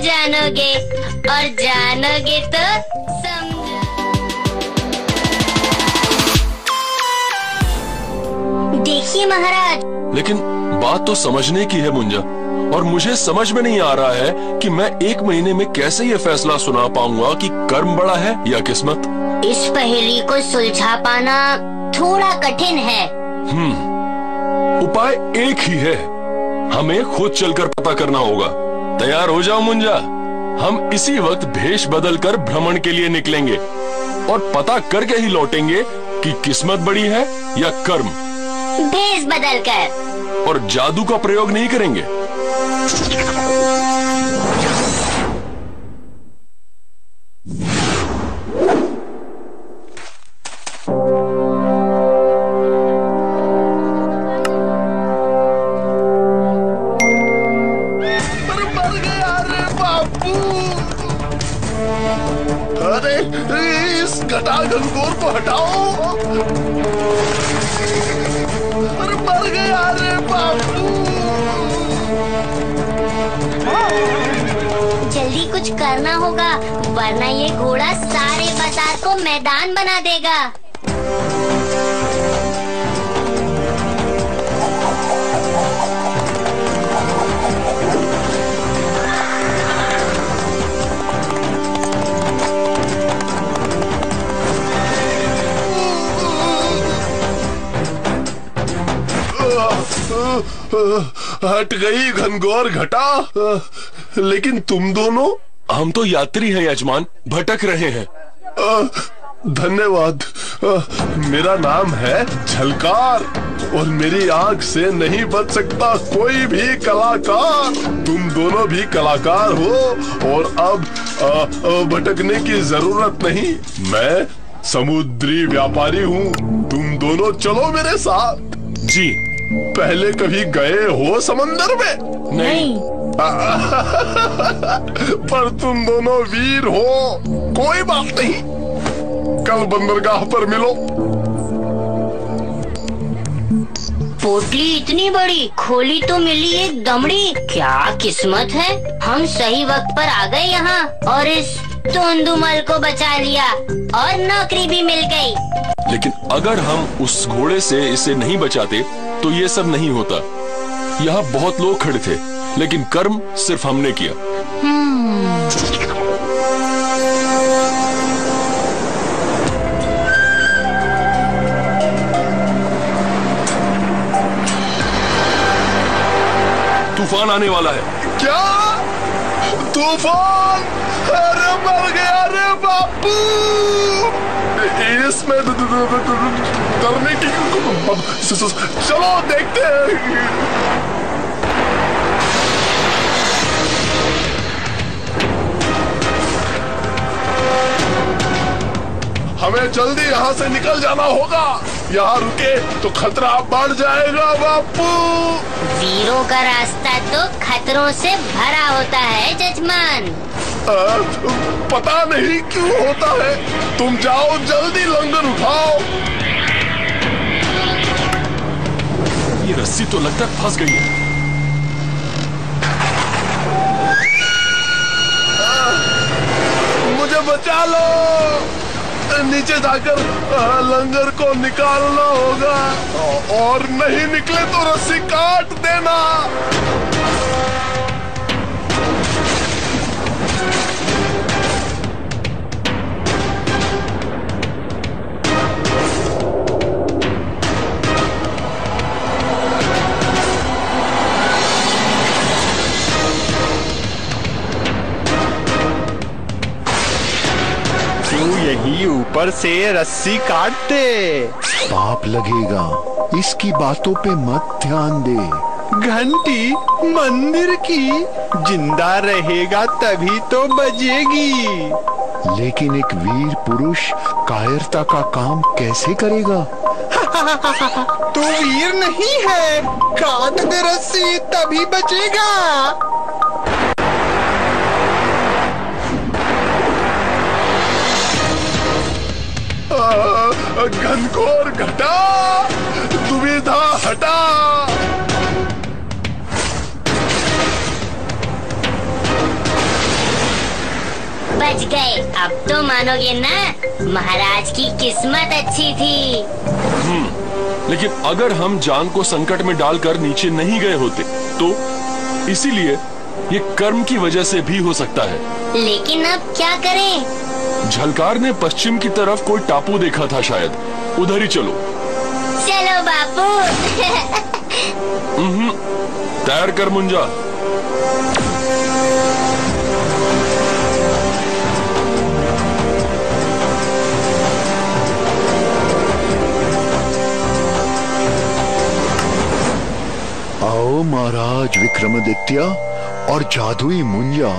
जानोगे और जानोगे तो समझो। देखिए महाराज। लेकिन बात तो समझने की है मुंजा और मुझे समझ में नहीं आ रहा है कि मैं एक महीने में कैसे ये फैसला सुना पाऊँगा कि कर्म बड़ा है या किस्मत। इस पहेली को सुलझा पाना थोड़ा कठिन है। हम्म उपाय एक ही है। हमें खुद चलकर पता करना होगा। तैयार हो जाओ मुंजा। हम इसी वक्त भेष बदल कर भ्रमण के लिए निकलेंगे और पता करके ही लौटेंगे कि किस्मत बड़ी है या कर्म। भेष बदल कर और जादू का प्रयोग नहीं करेंगे। अरे, इस घटा घनघोर को हटाओ। अरे, मर गया रे बापू। जल्दी कुछ करना होगा, वरना ये घोड़ा सारे बाज़ार को मैदान बना देगा। हट गई घनघोर घटा। लेकिन तुम दोनों? हम तो यात्री हैं यजमान। भटक रहे हैं। धन्यवाद। मेरा नाम है झलकार और मेरी आँख से नहीं बच सकता कोई भी कलाकार। तुम दोनों भी कलाकार हो और अब अ, अ, भटकने की ज़रूरत नहीं। मैं समुद्री व्यापारी हूँ। तुम दोनों चलो मेरे साथ। जी। पहले कभी गए हो समंदर में? नहीं। पर तुम दोनों वीर हो। कोई बात नहीं। कल बंदरगाह पर मिलो। पोटली इतनी बड़ी खोली तो मिली एक दमड़ी। क्या किस्मत है? हम सही वक्त पर आ गए यहाँ और इस तोंदुमल को बचा लिया और नौकरी भी मिल गई। लेकिन अगर हम उस घोड़े से इसे नहीं बचाते तो ये सब नहीं होता। यहाँ बहुत लोग खड़े थे, लेकिन कर्म सिर्फ़ हमने किया। तूफ़ान आने वाला है। क्या? तूफ़ान? अरे मर गया रे बापू! इसमें द- द- द- डरने की चलो, देखते हैं। हमें जल्दी यहाँ से निकल जाना होगा। यहाँ रुके तो खतरा बढ़ जाएगा, बापू। वीरों का रास्ता तो खतरों से भरा होता है, जजमान। पता नहीं क्यों होता है। तुम जाओ, जल्दी लंगर उठाओ। ये रस्सी तो लगता है फंस गई है। मुझे बचा लो। नीचे जाकर लंगर को निकालना होगा। और नहीं निकले तो रस्सी काट देना। ऊपर से रस्सी काट दे पाप लगेगा। इसकी बातों पे मत ध्यान दे। घंटी मंदिर की ज़िंदा रहेगा तभी तो बजेगी। लेकिन एक वीर पुरुष कायरता का काम कैसे करेगा? तू वीर नहीं है। काट दे रस्सी तभी बचेगा। घनघोर घटा दुविधा हटा। बच गए। अब तो मानोगे ना महाराज की किस्मत अच्छी थी। लेकिन अगर हम जान को संकट में डालकर नीचे नहीं गए होते तो इसीलिए ये कर्म की वजह से भी हो सकता है। लेकिन अब क्या करें? झलकार ने पश्चिम की तरफ़ कोई टापू देखा था शायद। उधर ही चलो। चलो बापू। तैयार कर मुंजा। आओ महाराज विक्रमादित्य और जादुई मुंजा।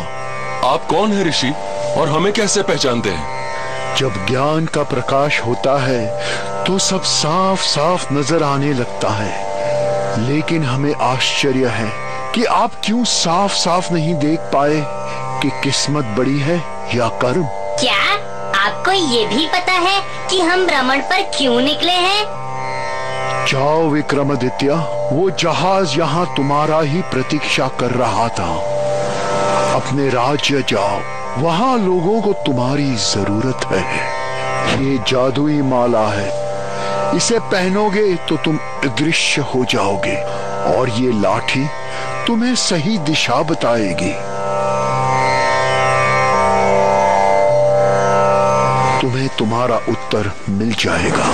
आप कौन है ऋषि? और हमें कैसे पहचानते हैं? जब ज्ञान का प्रकाश होता है तो सब साफ़ साफ़ नज़र आने लगता है। लेकिन हमें आश्चर्य है कि आप क्यों साफ़ साफ़ नहीं देख पाए कि किस्मत बड़ी है या कर्म। क्या आपको ये भी पता है कि हम भ्रमण पर क्यों निकले हैं? जाओ विक्रमादित्य वो जहाज़ यहाँ तुम्हारा ही प्रतीक्षा कर रहा था। अपने राज्य जाओ। वहाँ लोगों को तुम्हारी ज़रूरत है। ये जादुई माला है। इसे पहनोगे तो तुम अदृश्य हो जाओगे, और ये लाठी तुम्हें सही दिशा बताएगी। तुम्हें तुम्हारा उत्तर मिल जाएगा।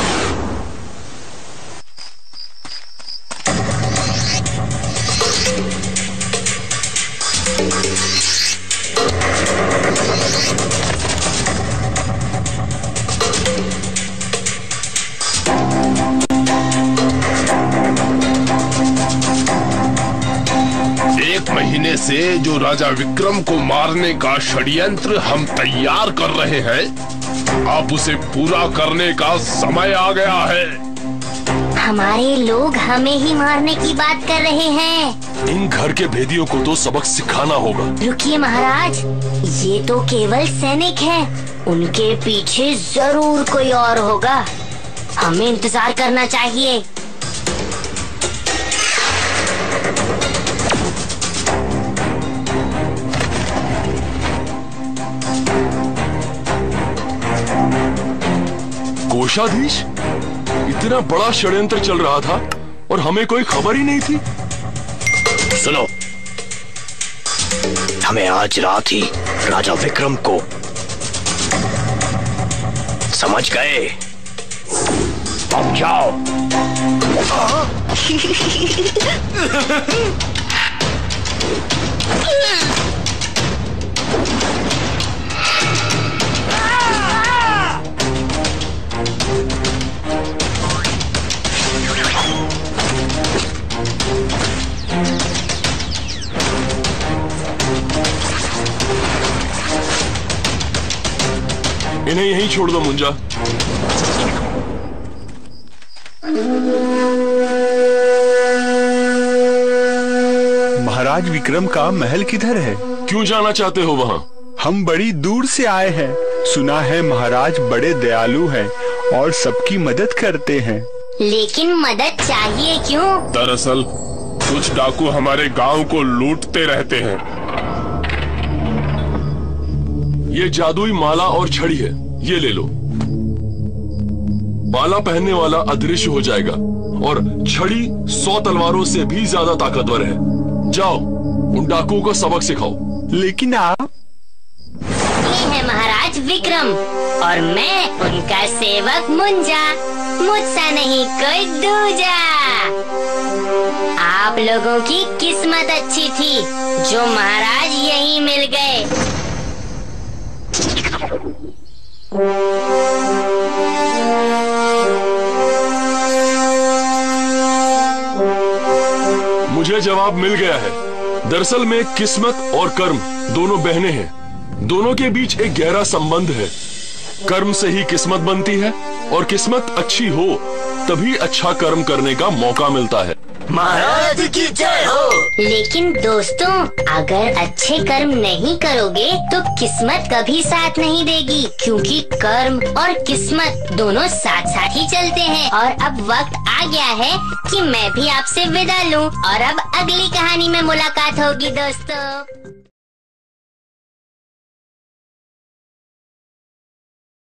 महीने से जो राजा विक्रम को मारने का षड्यंत्र हम तैयार कर रहे हैं अब उसे पूरा करने का समय आ गया है। हमारे लोग हमें ही मारने की बात कर रहे हैं। इन घर के भेदियों को तो सबक सिखाना होगा। रुकिए महाराज ये तो केवल सैनिक हैं। उनके पीछे ज़रूर कोई और होगा। हमें इंतज़ार करना चाहिए। कोषाधीश? इतना बड़ा षड्यंत्र चल रहा था और हमें कोई खबर ही नहीं थी। सुनो। हमें आज रात ही राजा विक्रम को समझ गए। अब जाओ। इन्हें यहीं छोड़ दो मुंजा। महाराज विक्रम का महल किधर है? क्यों जाना चाहते हो वहाँ? हम बड़ी दूर से आए हैं। सुना है महाराज बड़े दयालु हैं और सबकी मदद करते हैं। लेकिन मदद चाहिए क्यों? दरअसल कुछ डाकू हमारे गाँव को लूटते रहते हैं। ये जादुई माला और छड़ी है। ये ले लो। माला पहनने वाला अदृश्य हो जाएगा और छड़ी सौ तलवारों से भी ज़्यादा ताकतवर है। जाओ उन डाकुओं को सबक सिखाओ। लेकिन आप ये है महाराज विक्रम और मैं उनका सेवक मुंजा। मुझसा नहीं कोई दूजा। आप लोगों की किस्मत अच्छी थी जो महाराज यहीं मिल गए। मुझे जवाब मिल गया है। दरअसल में किस्मत और कर्म दोनों बहने हैं। दोनों के बीच एक गहरा संबंध है। कर्म से ही किस्मत बनती है और किस्मत अच्छी हो, तभी अच्छा कर्म करने का मौका मिलता है। महाराज की जय हो। लेकिन दोस्तों, अगर अच्छे कर्म नहीं करोगे तो किस्मत कभी साथ नहीं देगी, क्योंकि कर्म और किस्मत दोनों साथ साथ ही चलते हैं। और अब वक्त आ गया है कि मैं भी आपसे विदा लूँ। और अब अगली कहानी में मुलाकात होगी, दोस्तों।